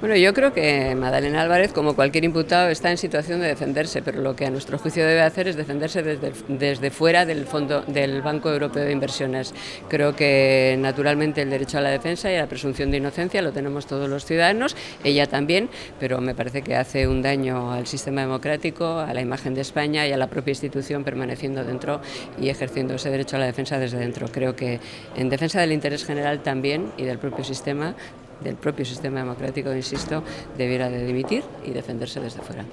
Bueno, yo creo que Madalena Álvarez, como cualquier imputado, está en situación de defenderse, pero lo que a nuestro juicio debe hacer es defenderse desde, desde fuera del fondo del Banco Europeo de Inversiones. Creo que naturalmente el derecho a la defensa y a la presunción de inocencia lo tenemos todos los ciudadanos, ella también, pero me parece que hace un daño al sistema democrático, a la imagen de España y a la propia institución permaneciendo dentro y ejerciendo ese derecho a la defensa desde dentro. Creo que en defensa del interés general también y del propio sistema del propio sistema democrático, insisto, debiera de dimitir y defenderse desde fuera.